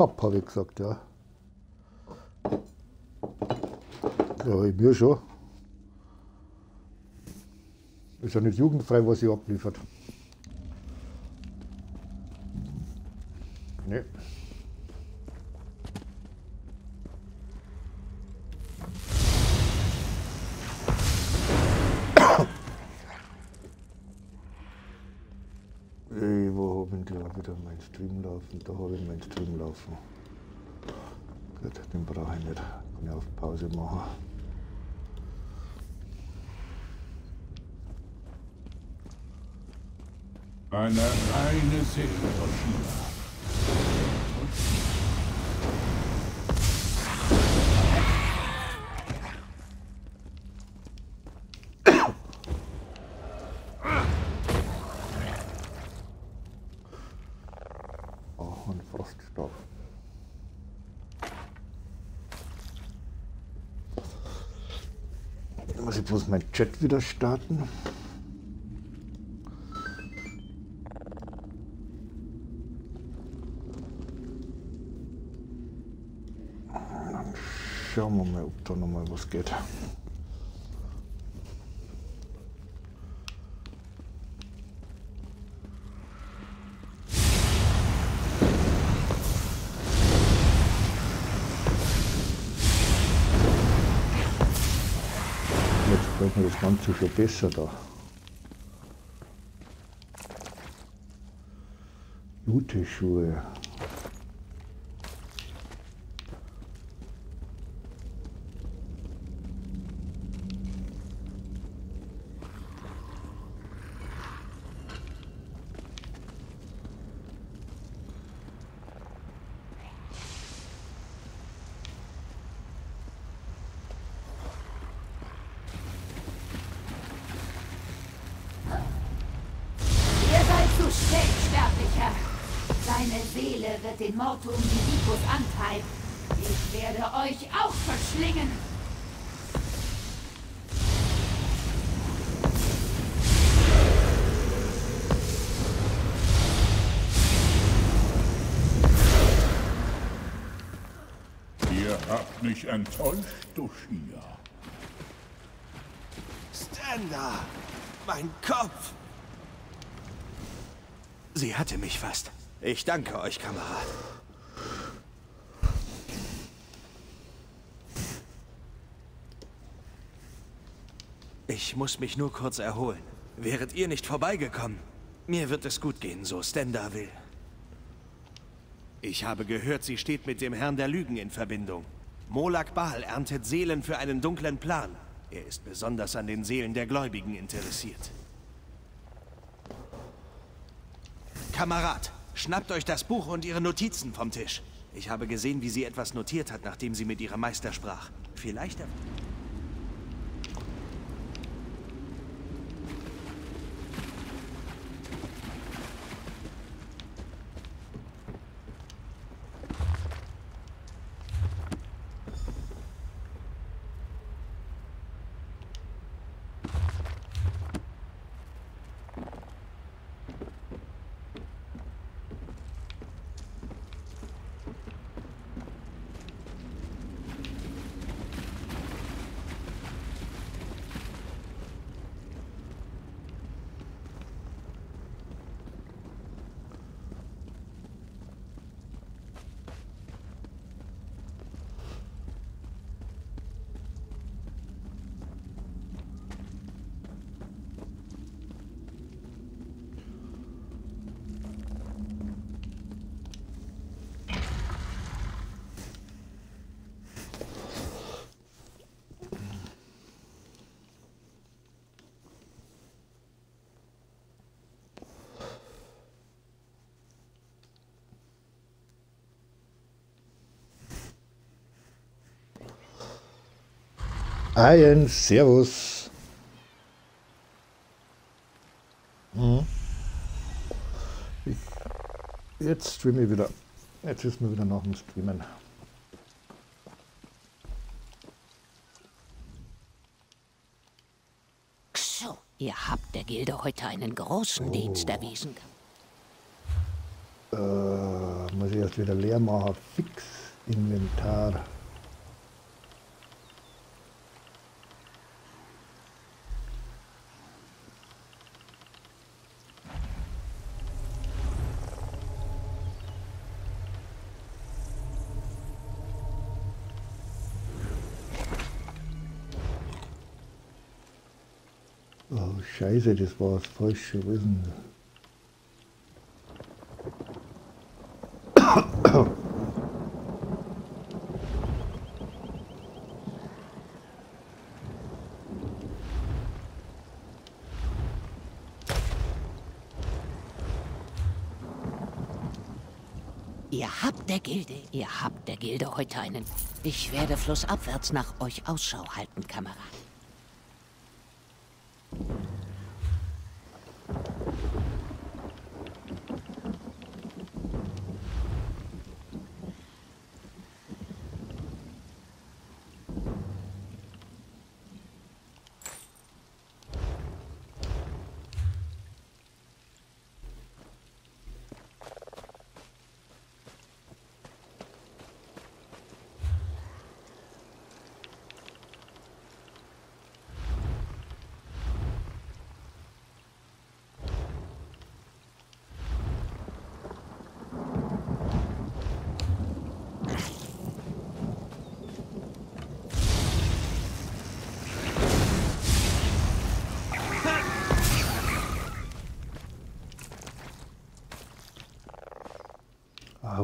Pop, habe ich gesagt, ja. Ja, ich mir schon. Ist ja nicht jugendfrei, was ich abliefert. Nee. Wieder mein Stream laufen? Da habe ich meinen Stream laufen. Gut, den brauche ich nicht. Kann ich auf Pause machen. Eine reine Seele, Toshima. Oh, ein Froststoff. Jetzt muss ich bloß meinen Chat wieder starten. Dann schauen wir mal, ob da noch mal was geht. Mir das Ganze schon besser da. Jute-Schuhe. Ihr Mortum Divicus antreiben. Ich werde euch auch verschlingen. Ihr habt mich enttäuscht, Toshia. Standa! Mein Kopf! Sie hatte mich fast. Ich danke euch, Kamerad. Ich muss mich nur kurz erholen. Wäret ihr nicht vorbeigekommen? Mir wird es gut gehen, so Stenda will. Ich habe gehört, sie steht mit dem Herrn der Lügen in Verbindung. Molak Baal erntet Seelen für einen dunklen Plan. Er ist besonders an den Seelen der Gläubigen interessiert. Kamerad, schnappt euch das Buch und ihre Notizen vom Tisch. Ich habe gesehen, wie sie etwas notiert hat, nachdem sie mit ihrem Meister sprach. Vielleicht... Ein Servus. Mhm. Ich, jetzt streame ich wieder. Jetzt ist mir wieder nach dem Streamen. So, ihr habt der Gilde heute einen großen Dienst erwiesen. Äh, muss ich erst wieder leer machen. Fix Inventar. Scheiße, das war das falsche Wissen. Ihr habt der Gilde, ihr habt der Gilde heute einen. Ich werde flussabwärts nach euch Ausschau halten, Kamerad.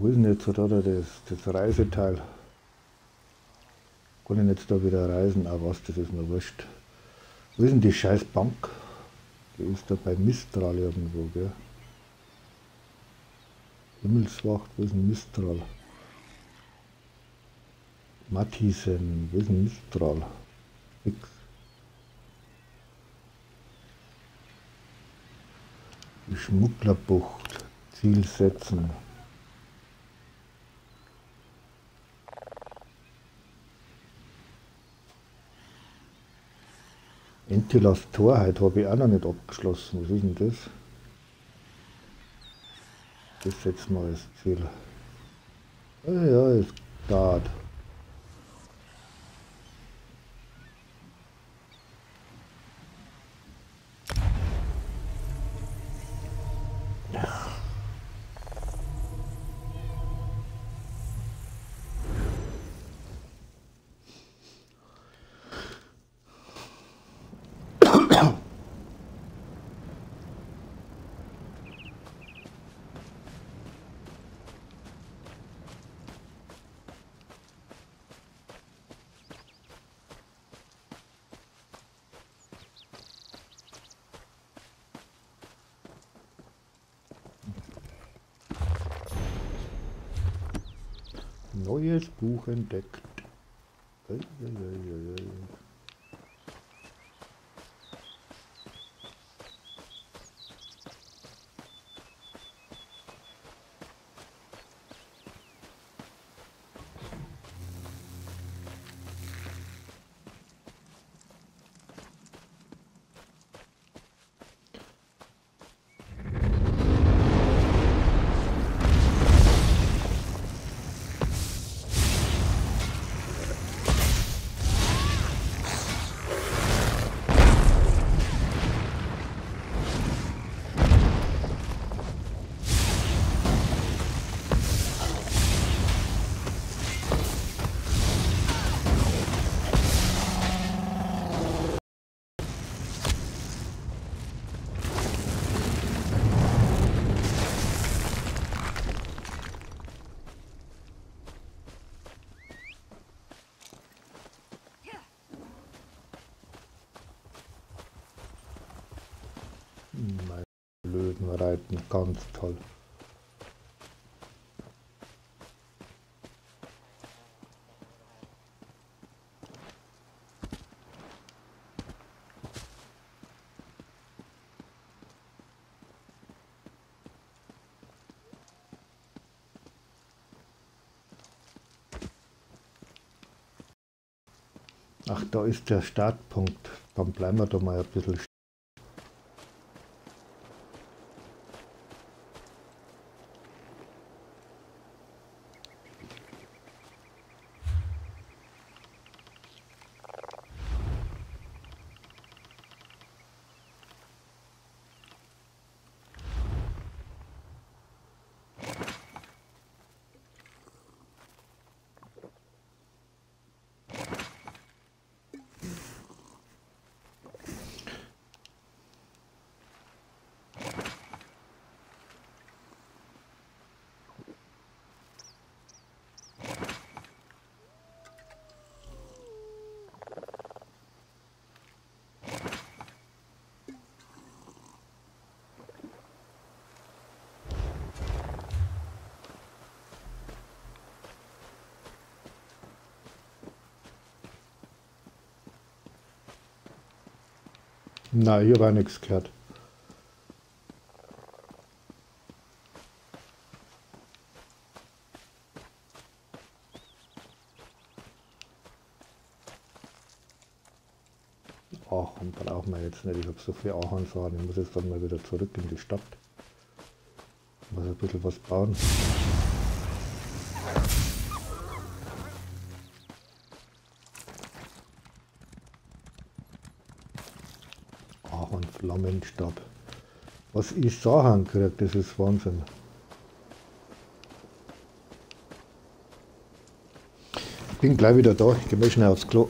Wo ist denn jetzt da das, das Reiseteil? Kann ich jetzt da wieder reisen? Ah, was, das ist mir wurscht. Wo ist denn die scheiß Bank? Die ist da bei Mistral irgendwo, gell? Himmelswacht, wo ist denn Mistral? Mattisen, wo ist denn Mistral? Nix. Die Schmugglerbucht, Ziel setzen. Entilas Torheit habe ich auch noch nicht abgeschlossen. Was ist denn das? Das setzen wir als Ziel. Ah ja, ist da. Neues Buch entdeckt. Ei, ei, ei, ei, ei. Mein blöden Reiten, ganz toll. Ach, da ist der Startpunkt. Dann bleiben wir da mal ein bisschen Nein, hier war nichts gehört. Aachen brauchen wir jetzt nicht. Ich habe so viel Ahornsamen. Ich muss jetzt dann mal wieder zurück in die Stadt. Ich muss ein bisschen was bauen. Flammenstab. Was ich Sachen kriege, das ist Wahnsinn. Ich bin gleich wieder da, ich gehe mal schnell aufs Klo.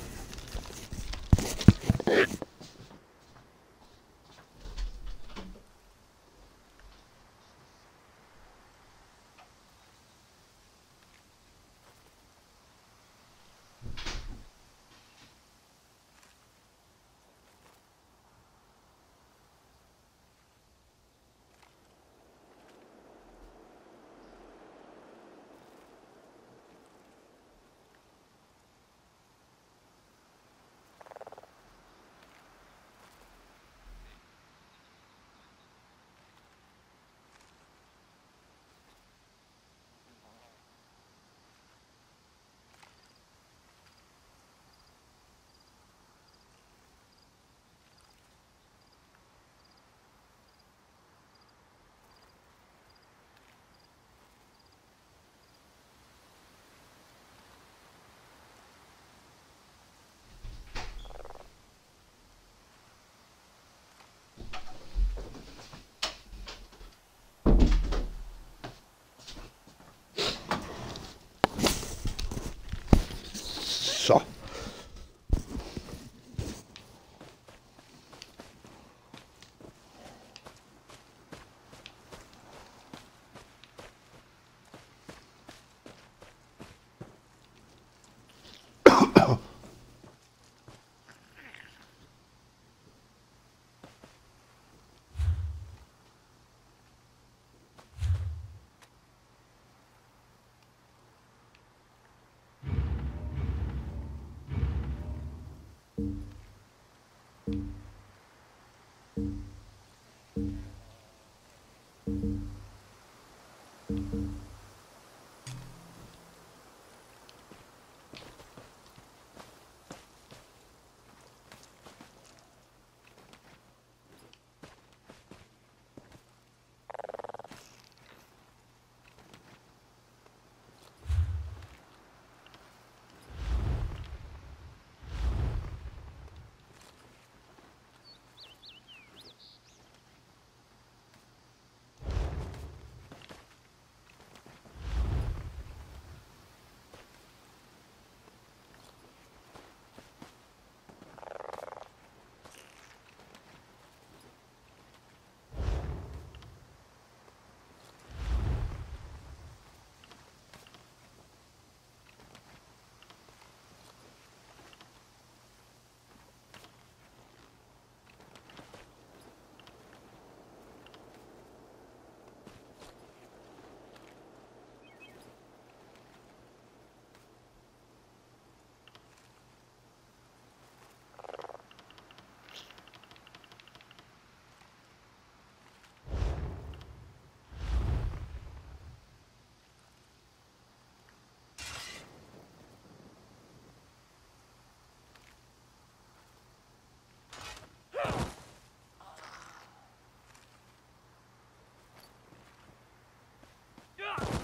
Thank you. Yeah!